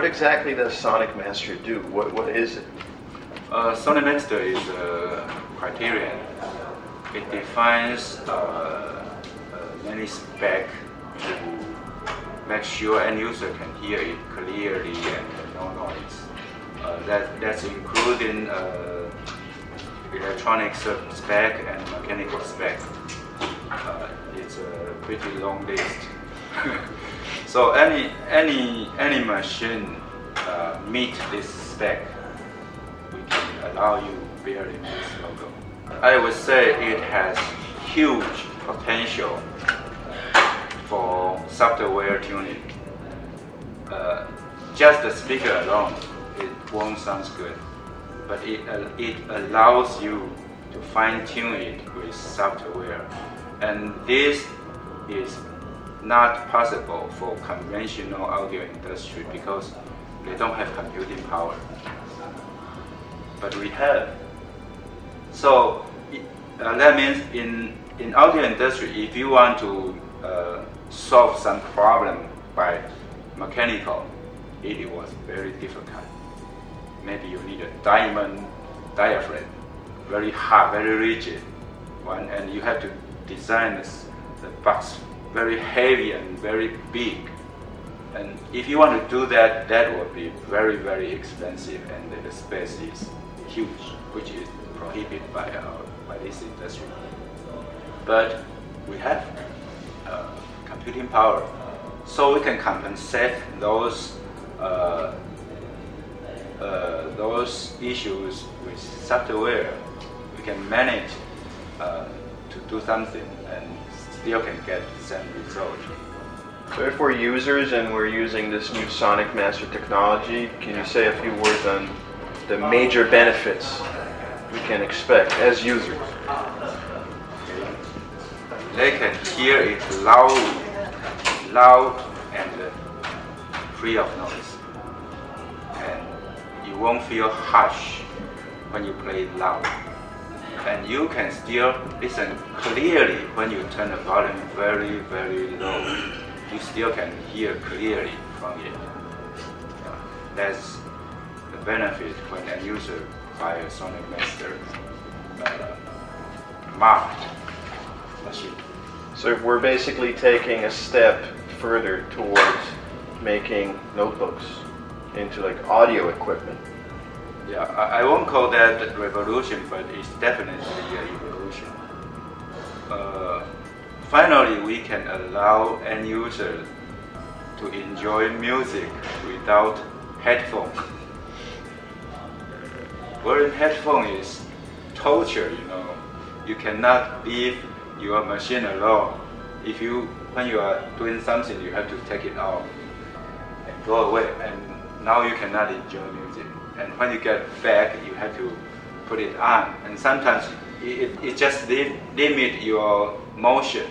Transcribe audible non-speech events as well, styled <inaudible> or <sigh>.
exactly does SonicMaster do? What, what is it? Uh, SonicMaster is a criterion. It defines uh, uh, many spec to make sure end user can hear it clearly and no noise. Uh, that, that's including uh, electronic spec and mechanical spec. Uh, it's a pretty long list. <laughs> so any any any machine uh, meet this spec, we can allow you bearing this logo. I would say it has huge potential for software tuning. Uh, just the speaker alone, it won't sound good, but it, uh, it allows you to fine tune it with software. And this is not possible for conventional audio industry because they don't have computing power. But we have. So uh, that means in, in audio industry, if you want to uh, solve some problem by mechanical, it was very difficult. Maybe you need a diamond diaphragm, very hard, very rigid one, and you have to design the box very heavy and very big. And if you want to do that, that would be very, very expensive and the space is huge, which is prohibited by, our, by this industry. But we have uh, computing power, so we can compensate those uh, uh, those issues with software. We can manage uh, to do something and still can get the same result. So if we're users and we're using this new SonicMaster technology, can you say a few words on the major benefits we can expect as users? They can hear it loud, loud and free of noise. And you won't feel harsh when you play it loud and you can still listen clearly when you turn the volume very, very low. You still can hear clearly from it. That's the benefit when a user buy a SonicMaster uh, machine. So we're basically taking a step further towards making notebooks into like audio equipment. Yeah, I, won't call that a revolution, but it's definitely an evolution. Uh, finally, we can allow end users to enjoy music without headphones. Wearing headphone is torture, you know. You cannot leave your machine alone. If you, when you are doing something, you have to take it out and go away, and now you cannot enjoy music and when you get back, you have to put it on. And sometimes it, it just limit your motion